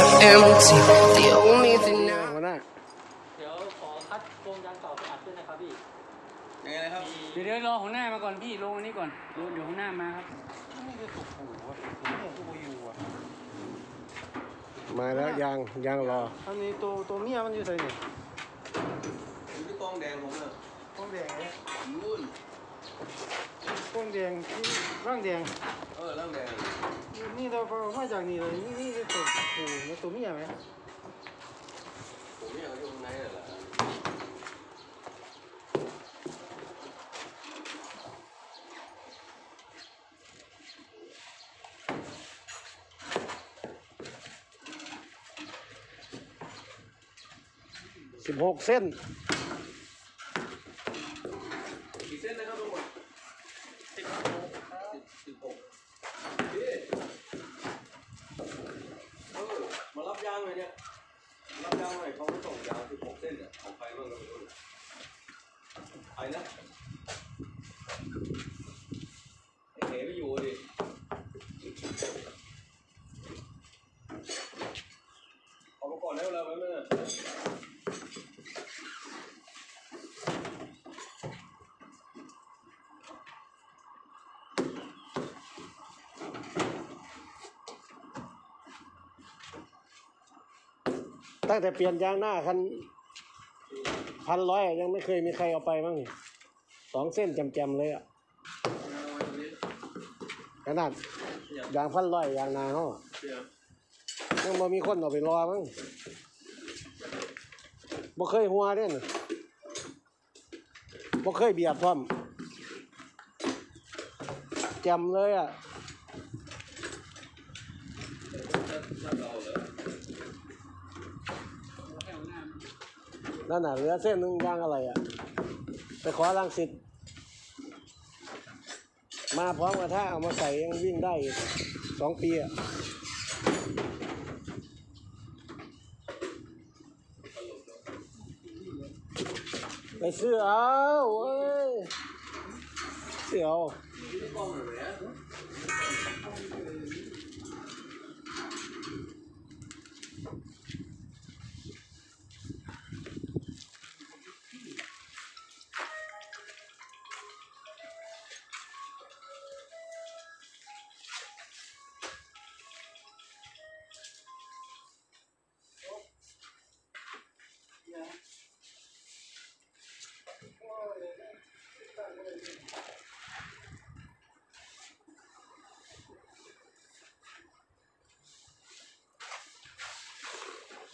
I'm empty. The only thing now. หัวหน้าเดี๋ยวขอคัดโครงยางเก่าไปอัดด้วยนะครับพี่ยังไงนะครับเดี๋ยวเดี๋ยวรอหัวหน้ามาก่อนพี่ลงอันนี้ก่อนเดี๋ยวเดี๋ยวหัวหน้ามาครับมาแล้วยางยางรออันนี้ตัวตัวเมียมันอยู่ไหนเนี่ยอยู่ที่กองแดงผมน่ะก้องแดงเนี่ยนู่นก้องแดงที่ร่างแดงเออร่างแดงนี่เราเอามาจากนี่เลยนี่นี่คือตัวผู้แล้วตัวเมียไหม ผมเนี่ยอยู่ข้างในน่ะแหละ สิบหกเส้นกี่เส้นนะครับทุกคนสิบหกสิบหกเออมารับยางเลยเนี่ยรับยางหน่อยเขาไม่ส่งยางสิบหกเส้นเนี่ยของใครบ้างก็ไม่รู้ใครนะไอ้เขไม่อยู่ดิเอามาก่อนได้เวลาไหมเนี่ย ตั้งแต่เปลี่ยนยางหน้าคันพันร้อยยังไม่เคยมีใครเอาไปมั้งสองเส้นจำๆเลยอะขนาดยางพันร้อยยางนาเขาะยังบ่มีคนเอาไปรอมั้งบ่เคยหัวเด้นบ่เคยเบียดพร้อมจำเลยอะ นั่นน่ะเหลือเส้นหนึงยางอะไรอะ ไปขอรังสิตมาพร้อมกับถ้าเอามาใส่ยังวิ่งได้อีกสองปีอะไปซื้อเอาเว้ยซื้อเอา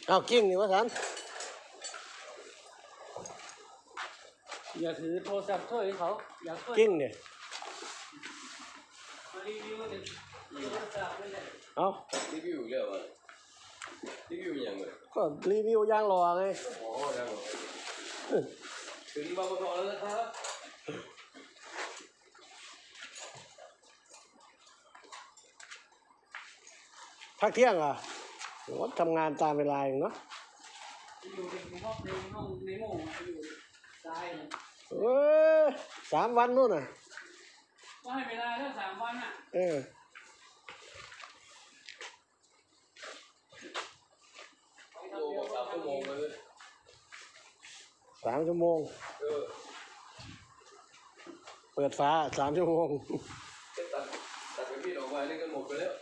เอากิ้งนี่วะสันอย่าถือโทรศัพท์ช่วยเขาอย่าช่วยกิ้งเนี่ยมารีวิวเนี่ยโทรศัพท์นั่นแหละเอารีวิวเรียกว่ารีวิวยังไงก็รีวิวยางรอไงอ๋อยังเหรอถึงบางบัวทองแล้วนะครับพักเที่ยงอะ โหทำงานตามเวลาเองเนาะอยู่ในห้องในห้องในโม่งอะอยู่ซ้ายเนี่ยเอ้ยสามวันนู่นน่ะก็ให้เวลาแค่สามวันอะเออโอ้บอกสามชั่วโมงเลยสามชั่วโมงเออเปิดฟ้าสามชั่วโมง จะตัดตัดไปพี่ออกมานี่กันหมดไปแล้ว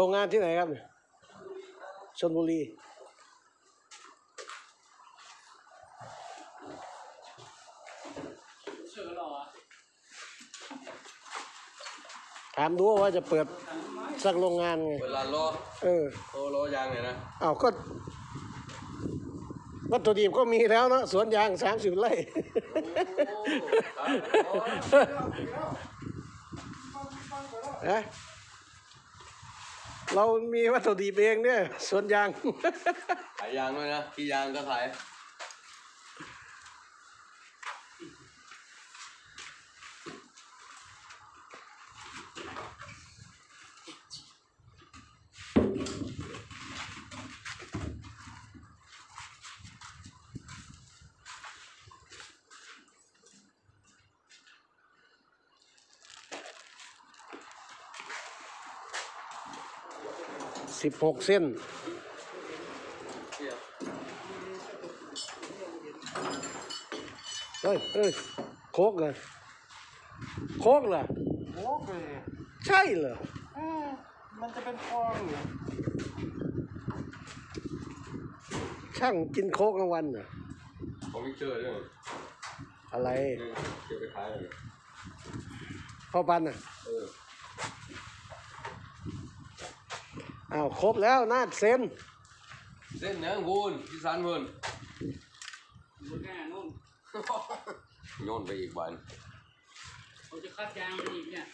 โรงงานที่ไหนครับเนี่ยชลบุรีเชื่อหรอถามดูว่าจะเปิดสักโรงงานไง เวลานรอเออ โอ้รอยางเลยนะอ้าวก็ วัตถุดิบก็มีแล้วเนอะสวนยางสามสิบไร่นะ เรามีวัตถุดิบเองเนี่ยสวนยาง ขายยางด้วยนะขี่ยางก็ขาย สิบหกเส้นเนี่ยเฮ้ยเฮ้ยโคกเลยโคกเหรอโอ้เลยใช่เหรออืมมันจะเป็นฟองอยู่ช่างกินโคกกลางวันเหรอของมิกเจอร์ด้วยอะไรนี่เก็บไปขายเลยพ่อปันอะ อออ้าวครบแล้วนาดเซ็นเส้นยังพูนที่สันพูนมือหน้านู่นโยนไปอีกวันเขาจะคัดยางไปอีกเนี่ย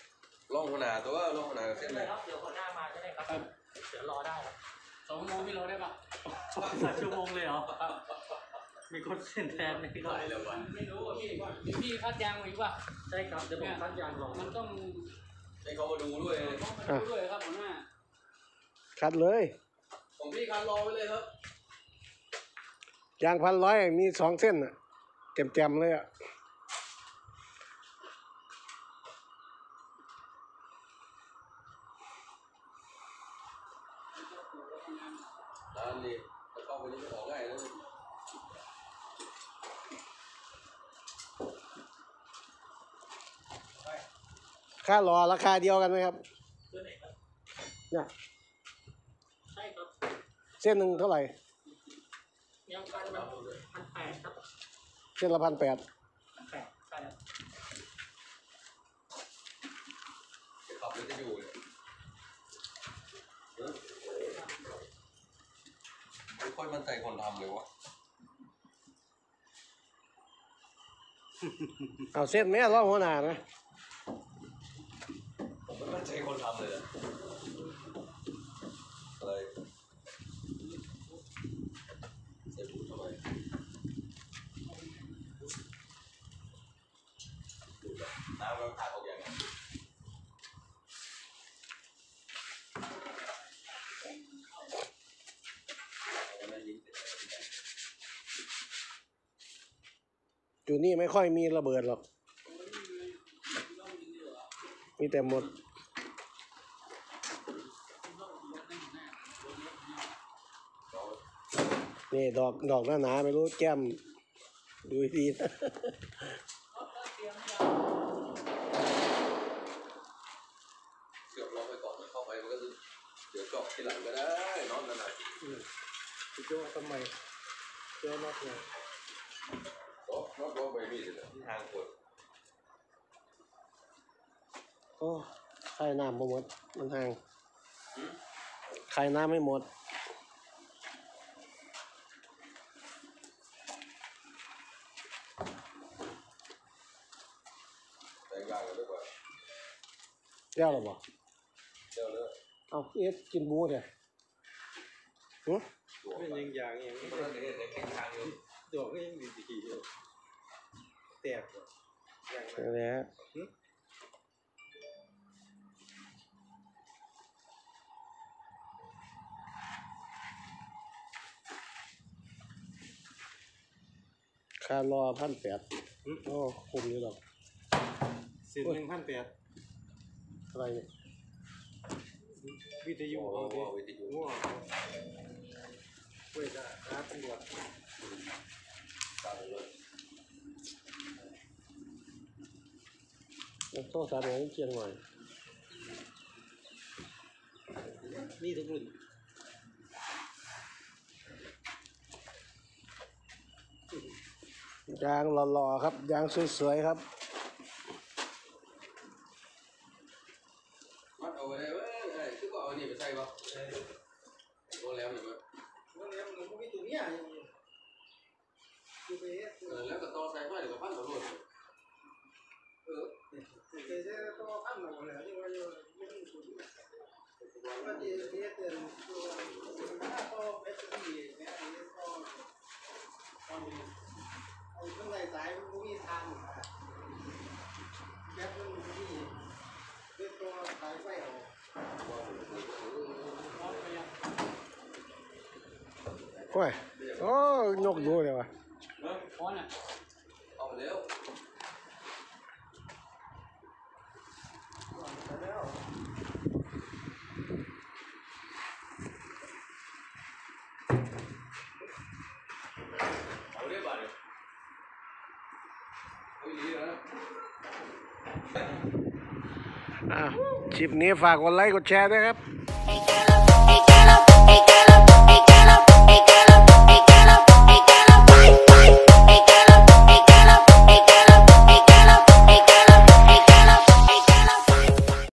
ล่องขนาดตัวล่องขนาดเส้นไหนครับเดี๋ยวคนหน้ามาจะได้ครับเดี๋ยวรอได้สองโมงพี่รอได้ปะสามชั่วโมงเลยเหรอมีคนเส้นแทนไม่รอแล้ววันไม่รู้อะพี่พี่คัดยางมาอีกป่ะใช่ครับเดี๋ยวผมคัดยางรอมันต้องให้เขามาดูด้วย ต้องมาดูด้วยครับหัวหน้า คัดเลยของพี่คันรอไว้เลยครับยางพันร้อยมีสองเส้นอะเต็มๆเลยอะร้านนี้จะเข้าไปนี่จะออกง่ายนะค่ารอราคาเดียวกันไหมครับตัวไหนครับเนี่ยใช่ครับ เส้นหนึ่งเท่าไหร่ยังพันพันแปดครับเส้นละพันแปดพันแปดใช่ครับจะขับหรือจะอยู่เนี่ยเออไม่ค่อยมั่นใจคนทำเลยวะเอาเส้นแม่รอบหัวหน้านะผมไม่มั่นใจคนทำเลยอะอะไรใส่บูททำไมดูแบบน้ำมันขาดออกอย่างไง จุดนี้ไม่ค่อยมีระเบิดหรอก มีแต่หมด นี่ดอกดอกหน้าหนาไม่รู้แก้ม ดูดีๆนะเกือบล็อกไปก่อนมันเข้าไปมันก็จะเดี๋ยวเจาะทีหลังก็ได้นอนนานพี่โจ้ทำไมเจ้านอกเลย ๆล็อกล็อกล็อกไปนี่เลยทางคนโอ้ใครน้ำไม่หมด มันห่างใครน้ำไม่หมด แต่งงานกันด้วยกว่าเจ้าหรอบ่เจ้าเนื้อเอาเอ็ดกินหมูเถอะหึ ตัวเป็นไปยังอย่างอย่างมันก็เลยในแข่งทางอยู่ดอกก็ยังดีๆอยู่ แตกอยู่อย่างนั่นแหละค่ารอพันแปดโอ้คุ้มอยู่หรอกสิบหนึ่งพันแปดอะไรเนี่ยวิทยุโอ้เอาโหดิวิทยุง่วงเว้ยจ้าร้านตำรวจ ตามเลย โทรศัพท์ของเชียงหน่อยนี่ทุกรุ่นยางหล่อๆครับ ยางสวยๆครับ กโอ้ยโอ้ยกดูเลยวะพอนอะเอาไปแล้วแล้ว คลิปนี้ฝากกดไลค์กดแชร์ด้วยครับ